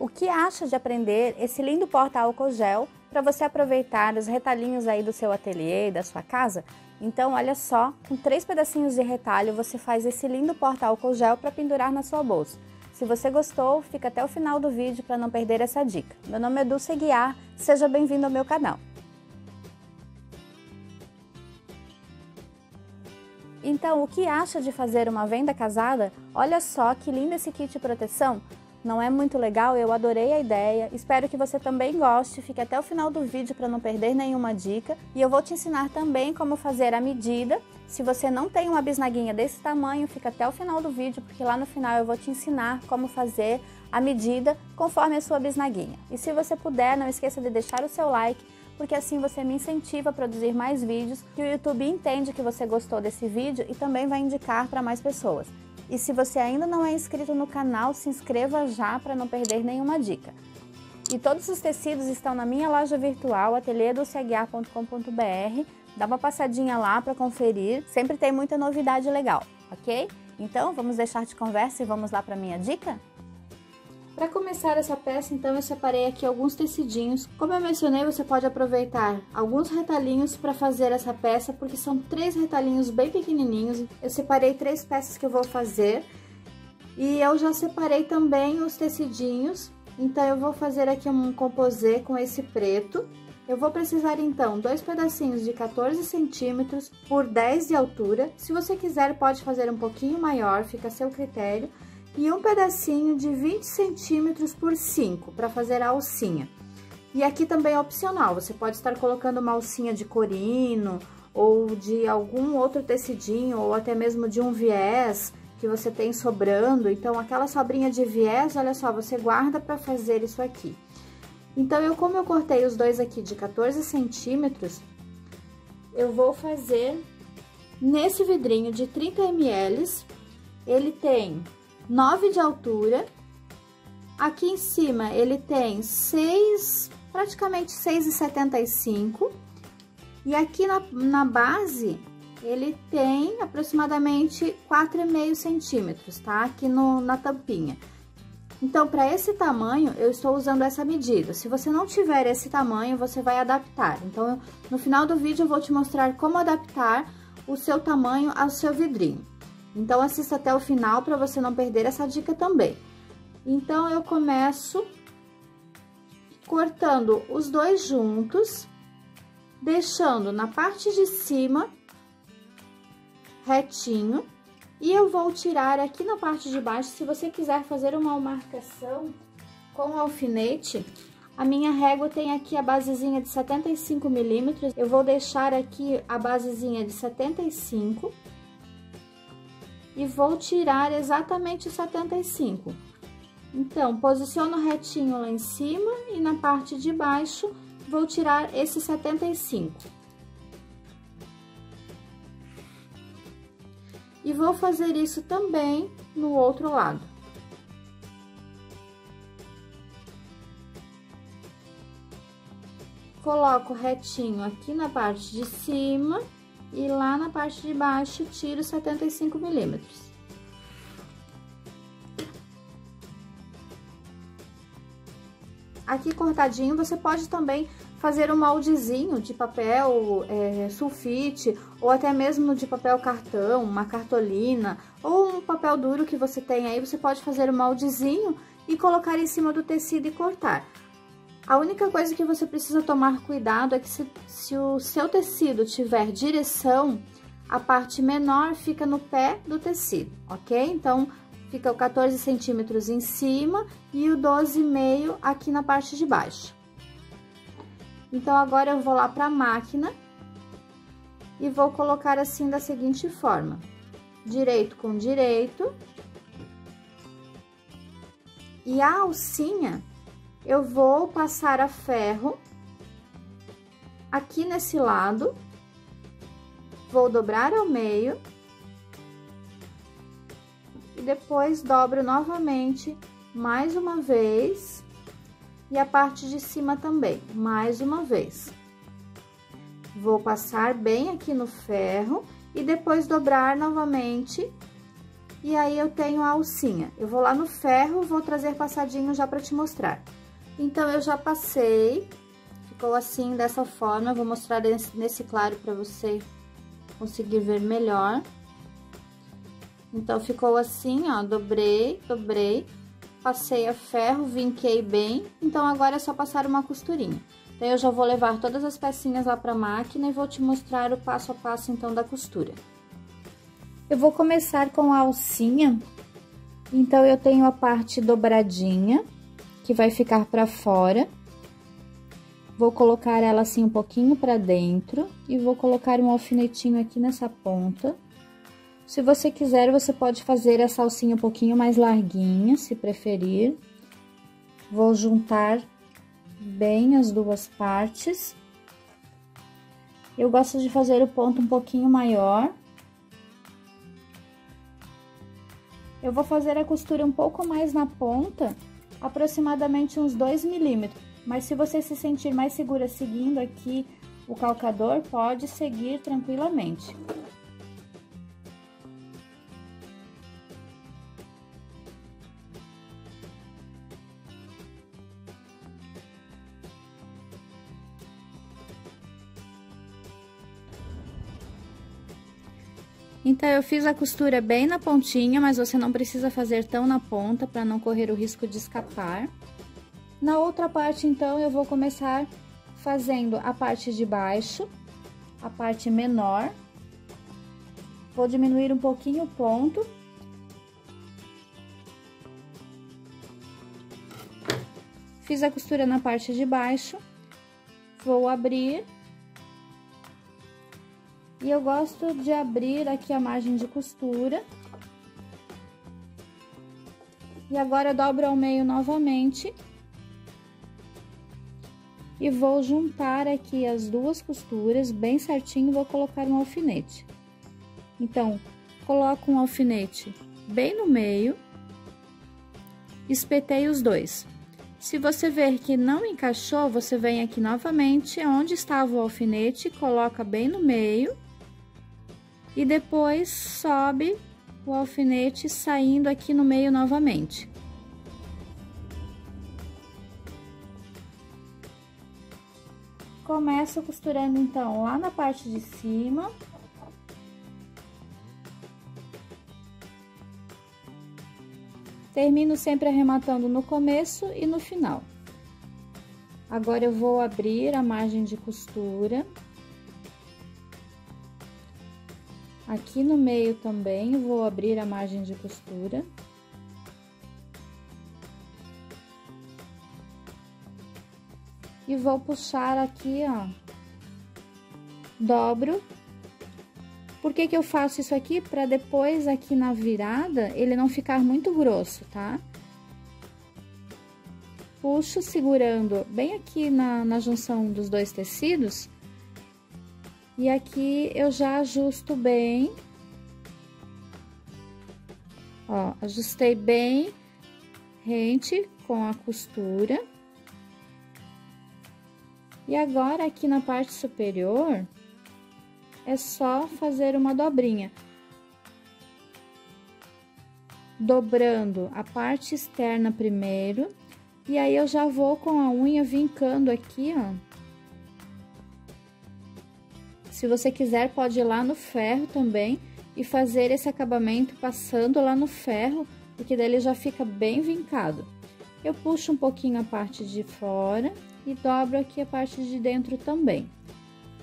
O que acha de aprender esse lindo porta-álcool gel para você aproveitar os retalhinhos aí do seu ateliê e da sua casa? Então, olha só, com três pedacinhos de retalho você faz esse lindo porta-álcool gel para pendurar na sua bolsa. Se você gostou, fica até o final do vídeo para não perder essa dica. Meu nome é Dulce Guiar, seja bem-vindo ao meu canal. Então, o que acha de fazer uma venda casada? Olha só que lindo esse kit de proteção! Não é muito legal? Eu adorei a ideia. Espero que você também goste. Fique até o final do vídeo para não perder nenhuma dica. E eu vou te ensinar também como fazer a medida. Se você não tem uma bisnaguinha desse tamanho, fica até o final do vídeo, porque lá no final eu vou te ensinar como fazer a medida conforme a sua bisnaguinha. E se você puder, não esqueça de deixar o seu like, porque assim você me incentiva a produzir mais vídeos, que o YouTube entende que você gostou desse vídeo e também vai indicar para mais pessoas. E se você ainda não é inscrito no canal, se inscreva já para não perder nenhuma dica. E todos os tecidos estão na minha loja virtual, ateliêdulceaguiar.com.br. Dá uma passadinha lá para conferir, sempre tem muita novidade legal, ok? Então, vamos deixar de conversa e vamos lá para minha dica? Para começar essa peça, então, eu separei aqui alguns tecidinhos. Como eu mencionei, você pode aproveitar alguns retalhinhos para fazer essa peça, porque são três retalhinhos bem pequenininhos. Eu separei três peças que eu vou fazer. E eu já separei também os tecidinhos, então eu vou fazer aqui um composê com esse preto. Eu vou precisar, então, dois pedacinhos de 14 centímetros por 10 de altura. Se você quiser, pode fazer um pouquinho maior, fica a seu critério e um pedacinho de 20 centímetros por 5 para fazer a alcinha. E aqui também é opcional, você pode estar colocando uma alcinha de corino ou de algum outro tecidinho ou até mesmo de um viés que você tem sobrando. Então, aquela sobrinha de viés, olha só, você guarda para fazer isso aqui. Então, eu como eu cortei os dois aqui de 14 centímetros, eu vou fazer nesse vidrinho de 30 ml, ele tem 9 de altura. Aqui em cima ele tem 6, praticamente 6,75. E aqui na, na base ele tem aproximadamente 4,5 centímetros, tá? Aqui no, na tampinha. Então, para esse tamanho, eu estou usando essa medida. Se você não tiver esse tamanho, você vai adaptar. Então, no final do vídeo, eu vou te mostrar como adaptar o seu tamanho ao seu vidrinho. Então, assista até o final para você não perder essa dica também. Então, eu começo cortando os dois juntos, deixando na parte de cima retinho. E eu vou tirar aqui na parte de baixo, se você quiser fazer uma marcação com alfinete, a minha régua tem aqui a basezinha de 75 milímetros. Eu vou deixar aqui a basezinha de 75 e vou tirar exatamente 75. Então, posiciono retinho lá em cima e na parte de baixo vou tirar esse 75. E vou fazer isso também no outro lado. Coloco retinho aqui na parte de cima e lá na parte de baixo tiro 75 milímetros. Aqui cortadinho, você pode também fazer um moldezinho de papel é, sulfite ou até mesmo de papel cartão, uma cartolina ou um papel duro que você tem aí, você pode fazer um moldezinho e colocar em cima do tecido e cortar. A única coisa que você precisa tomar cuidado é que se, se o seu tecido tiver direção, a parte menor fica no pé do tecido, ok? Então, fica o 14 centímetros em cima e o 12,5 aqui na parte de baixo. Então, agora eu vou lá para a máquina e vou colocar assim da seguinte forma. Direito com direito. E a alcinha eu vou passar a ferro aqui nesse lado, vou dobrar ao meio e depois dobro novamente mais uma vez e a parte de cima também, mais uma vez. Vou passar bem aqui no ferro e depois dobrar novamente E aí eu tenho a alcinha. Eu vou lá no ferro, vou trazer passadinho já pra te mostrar. Então, eu já passei, ficou assim, dessa forma. Eu vou mostrar nesse, claro pra você conseguir ver melhor. Então, ficou assim, ó, dobrei, dobrei, passei a ferro, vinquei bem. Então, agora é só passar uma costurinha. Então, eu já vou levar todas as pecinhas lá pra máquina e vou te mostrar o passo a passo, então, da costura. Eu vou começar com a alcinha. Então, eu tenho a parte dobradinha, que vai ficar pra fora. Vou colocar ela assim um pouquinho pra dentro e vou colocar um alfinetinho aqui nessa ponta. Se você quiser, você pode fazer essa alcinha um pouquinho mais larguinha, se preferir. Vou juntar bem as duas partes. Eu gosto de fazer o ponto um pouquinho maior. Eu vou fazer a costura um pouco mais na ponta, aproximadamente uns 2 milímetros. Mas se você se sentir mais segura seguindo aqui o calcador, pode seguir tranquilamente. Então, eu fiz a costura bem na pontinha, mas você não precisa fazer tão na ponta para não correr o risco de escapar. Na outra parte, então, eu vou começar fazendo a parte de baixo, a parte menor. Vou diminuir um pouquinho o ponto. Fiz a costura na parte de baixo, vou abrir e eu gosto de abrir aqui a margem de costura. E agora dobro ao meio novamente. E vou juntar aqui as duas costuras bem certinho, vou colocar um alfinete. Então, coloco um alfinete bem no meio, espetei os dois. Se você ver que não encaixou, você vem aqui novamente onde estava o alfinete, coloca bem no meio e depois sobe o alfinete saindo aqui no meio novamente. Começo costurando então lá na parte de cima. Termino sempre arrematando no começo e no final. Agora eu vou abrir a margem de costura. Aqui no meio também vou abrir a margem de costura. E vou puxar aqui, ó, dobro. Por que que eu faço isso aqui? Para depois aqui na virada ele não ficar muito grosso, tá? Puxo segurando bem aqui na, na junção dos dois tecidos e aqui eu já ajusto bem. Ó, ajustei bem rente com a costura. E agora, aqui na parte superior, é só fazer uma dobrinha. Dobrando a parte externa primeiro, e aí eu já vou com a unha vincando aqui, ó se você quiser, pode ir lá no ferro também e fazer esse acabamento passando lá no ferro, porque daí ele já fica bem vincado. Eu puxo um pouquinho a parte de fora e dobro aqui a parte de dentro também.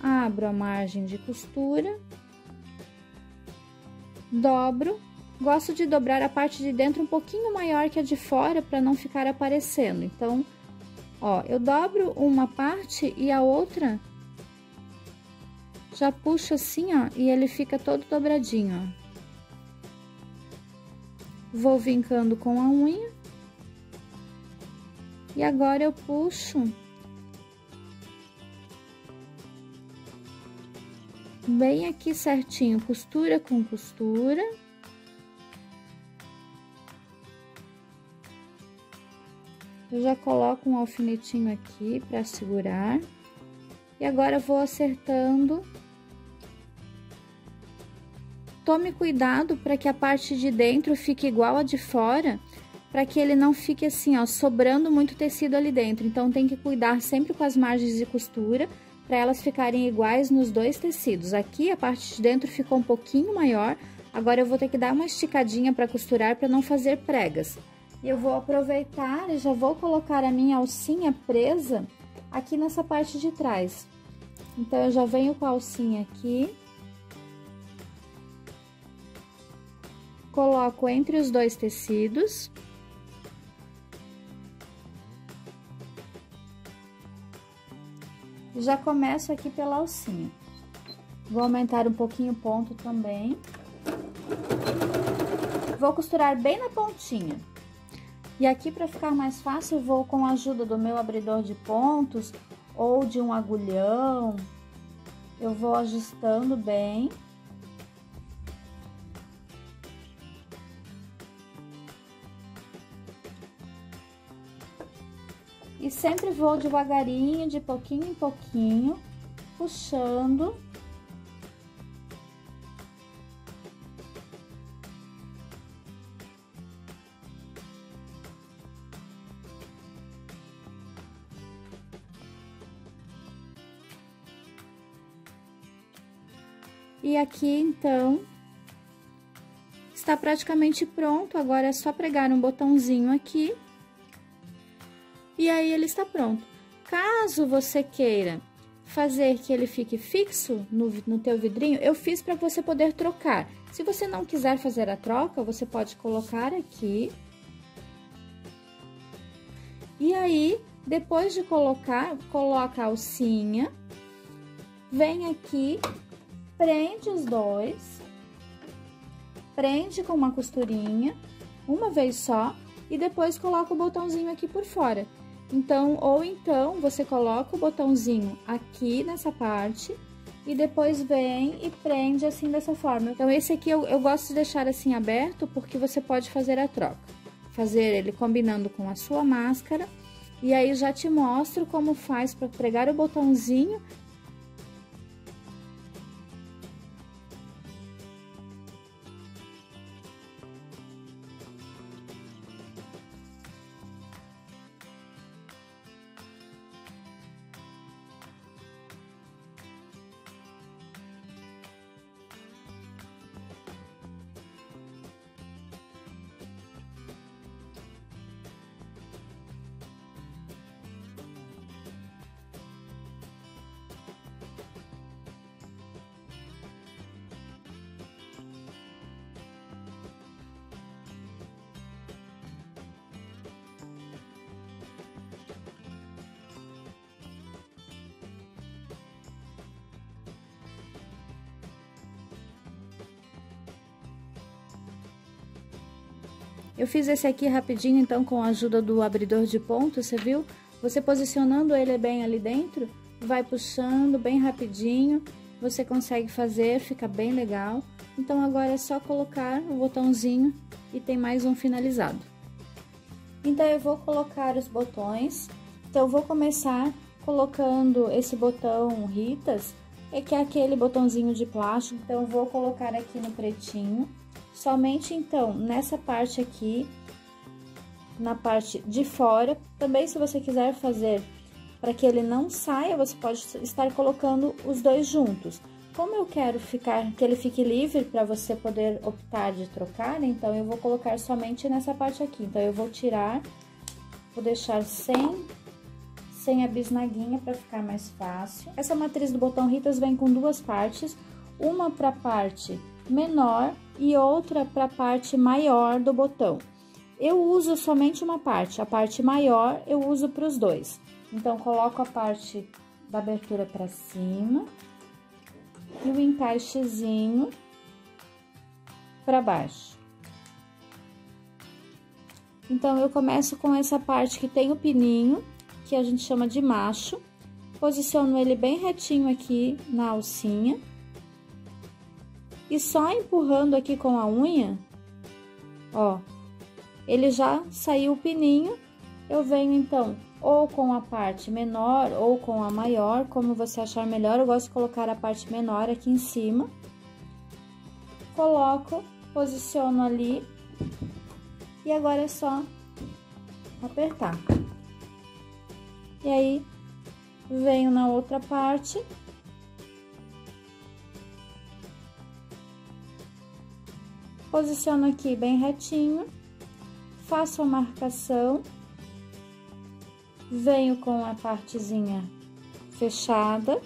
Abro a margem de costura, dobro. Gosto de dobrar a parte de dentro um pouquinho maior que a de fora para não ficar aparecendo. Então, ó, eu dobro uma parte e a outra já puxo assim, ó, e ele fica todo dobradinho, ó. Vou vincando com a unha. E agora eu puxo bem aqui certinho, costura com costura. Eu já coloco um alfinetinho aqui para segurar. E agora vou acertando tome cuidado para que a parte de dentro fique igual a de fora, para que ele não fique assim, ó, sobrando muito tecido ali dentro. Então, tem que cuidar sempre com as margens de costura, para elas ficarem iguais nos dois tecidos. Aqui, a parte de dentro ficou um pouquinho maior, agora eu vou ter que dar uma esticadinha para costurar para não fazer pregas. E eu vou aproveitar e já vou colocar a minha alcinha presa aqui nessa parte de trás. Então, eu já venho com a alcinha aqui. Coloco entre os dois tecidos. Já começo aqui pela alcinha. Vou aumentar um pouquinho o ponto também. Vou costurar bem na pontinha. E aqui, para ficar mais fácil, vou com a ajuda do meu abridor de pontos ou de um agulhão, eu vou ajustando bem. E sempre vou devagarinho, de pouquinho em pouquinho, puxando E aqui, então, está praticamente pronto. Agora é só pregar um botãozinho aqui. E aí, ele está pronto. Caso você queira fazer que ele fique fixo no, no teu vidrinho, eu fiz para você poder trocar. Se você não quiser fazer a troca, você pode colocar aqui. E aí, depois de colocar, coloca a alcinha, vem aqui prende os dois, prende com uma costurinha, uma vez só, e depois coloca o botãozinho aqui por fora. Então, ou então, você coloca o botãozinho aqui nessa parte e depois vem e prende assim dessa forma. Então, esse aqui eu, eu gosto de deixar assim aberto porque você pode fazer a troca. Fazer ele combinando com a sua máscara e aí já te mostro como faz para pregar o botãozinho Eu fiz esse aqui rapidinho, então, com a ajuda do abridor de ponto, você viu? Você posicionando ele bem ali dentro, vai puxando bem rapidinho, você consegue fazer, fica bem legal. Então, agora é só colocar o botãozinho e tem mais um finalizado. Então, eu vou colocar os botões. Então, eu vou começar colocando esse botão Ritas, que é aquele botãozinho de plástico. Então, eu vou colocar aqui no pretinho. Somente então nessa parte aqui, na parte de fora, também se você quiser fazer para que ele não saia, você pode estar colocando os dois juntos. Como eu quero ficar que ele fique livre para você poder optar de trocar, então eu vou colocar somente nessa parte aqui. Então eu vou tirar, vou deixar sem sem a bisnaguinha para ficar mais fácil. Essa matriz do botão Ritas vem com duas partes, uma para a parte menor e outra para a parte maior do botão. Eu uso somente uma parte, a parte maior eu uso para os dois. Então, coloco a parte da abertura para cima e o encaixezinho para baixo. Então, eu começo com essa parte que tem o pininho, que a gente chama de macho, posiciono ele bem retinho aqui na alcinha e só empurrando aqui com a unha, ó, ele já saiu o pininho. Eu venho então ou com a parte menor ou com a maior, como você achar melhor. Eu gosto de colocar a parte menor aqui em cima. coloco, posiciono ali e agora é só apertar. E aí, venho na outra parte. Posiciono aqui bem retinho, faço a marcação, venho com a partezinha fechada.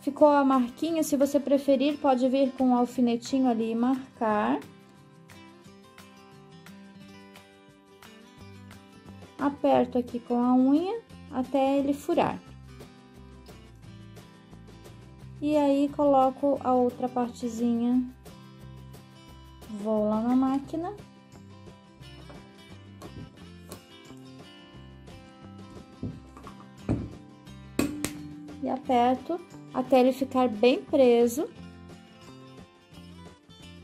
Ficou a marquinha, se você preferir, pode vir com um alfinetinho ali e marcar. Aperto aqui com a unha até ele furar. E aí, coloco a outra partezinha, vou lá na máquina. E aperto até ele ficar bem preso,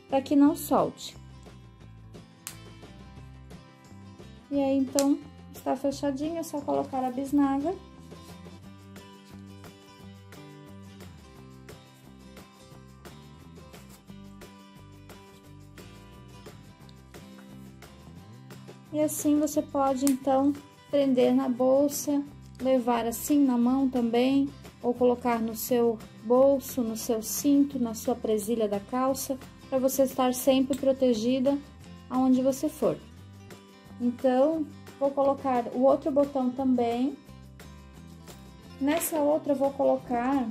para que não solte. E aí, então, está fechadinho, é só colocar a bisnaga. E assim você pode, então, prender na bolsa, levar assim na mão também, ou colocar no seu bolso, no seu cinto, na sua presilha da calça, para você estar sempre protegida aonde você for. Então, Vou colocar o outro botão também. Nessa outra, vou colocar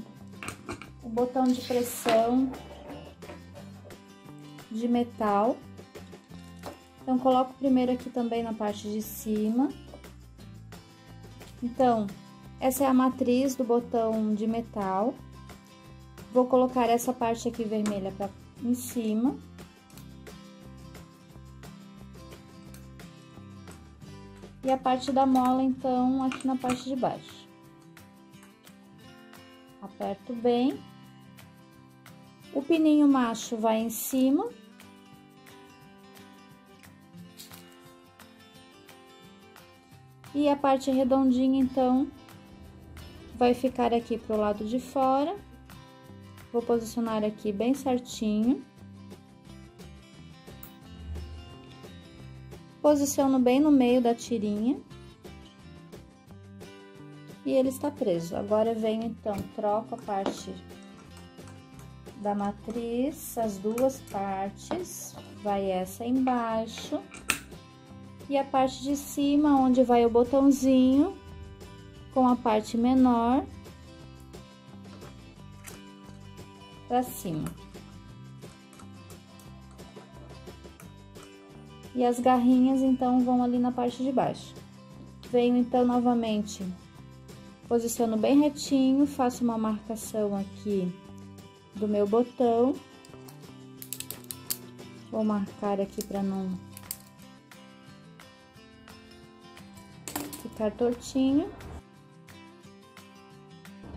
o botão de pressão de metal. Então, coloco primeiro aqui também na parte de cima. Então, essa é a matriz do botão de metal. Vou colocar essa parte aqui vermelha pra, em cima. e a parte da mola, então, aqui na parte de baixo. Aperto bem. O pininho macho vai em cima. E a parte redondinha, então, vai ficar aqui pro lado de fora. Vou posicionar aqui bem certinho. Posiciono bem no meio da tirinha. E ele está preso. Agora, venho, então, troco a parte da matriz, as duas partes. Vai essa embaixo. E a parte de cima, onde vai o botãozinho, com a parte menor, pra cima. e as garrinhas então vão ali na parte de baixo. Venho então novamente, posiciono bem retinho, faço uma marcação aqui do meu botão. Vou marcar aqui para não ficar tortinho.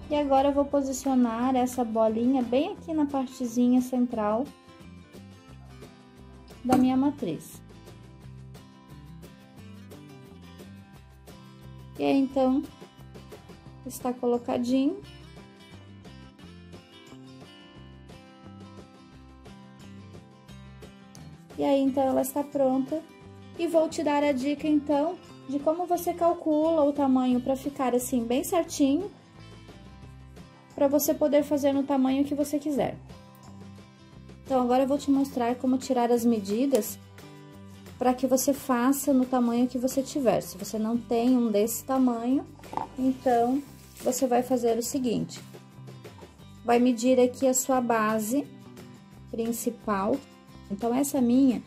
E agora eu vou posicionar essa bolinha bem aqui na partezinha central da minha matriz. E aí, então, está colocadinho. E aí, então, ela está pronta. E vou te dar a dica, então, de como você calcula o tamanho para ficar assim, bem certinho, para você poder fazer no tamanho que você quiser. Então, agora eu vou te mostrar como tirar as medidas para que você faça no tamanho que você tiver. Se você não tem um desse tamanho, então você vai fazer o seguinte: vai medir aqui a sua base principal. Então, essa minha,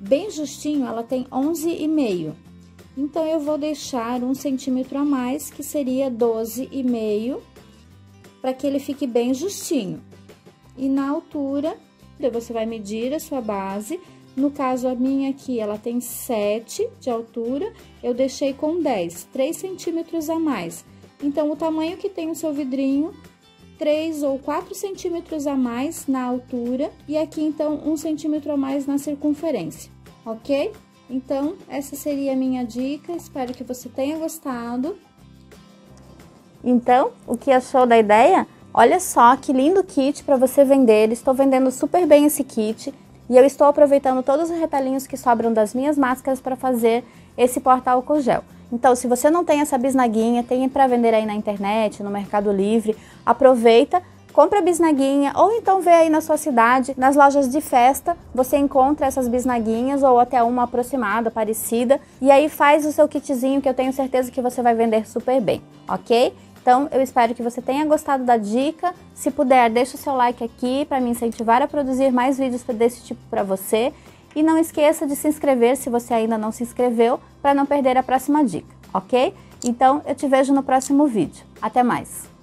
bem justinho, ela tem 11,5. Então, eu vou deixar um centímetro a mais, que seria 12,5, para que ele fique bem justinho. E na altura, você vai medir a sua base no caso, a minha aqui, ela tem 7 de altura, eu deixei com 10, 3 centímetros a mais. Então, o tamanho que tem o seu vidrinho, 3 ou 4 centímetros a mais na altura e aqui, então, 1 centímetro a mais na circunferência, ok? Então, essa seria a minha dica, espero que você tenha gostado. Então, o que achou da ideia? Olha só que lindo kit para você vender. Estou vendendo super bem esse kit e eu estou aproveitando todos os retalhinhos que sobram das minhas máscaras para fazer esse porta-álcool gel. Então, se você não tem essa bisnaguinha, tem para vender aí na internet, no Mercado Livre, aproveita, compra a bisnaguinha ou então vê aí na sua cidade, nas lojas de festa, você encontra essas bisnaguinhas ou até uma aproximada, parecida, e aí faz o seu kitzinho que eu tenho certeza que você vai vender super bem, ok? Então, eu espero que você tenha gostado da dica. Se puder, deixa o seu like aqui para me incentivar a produzir mais vídeos desse tipo para você. E não esqueça de se inscrever se você ainda não se inscreveu para não perder a próxima dica, ok? Então, eu te vejo no próximo vídeo. Até mais!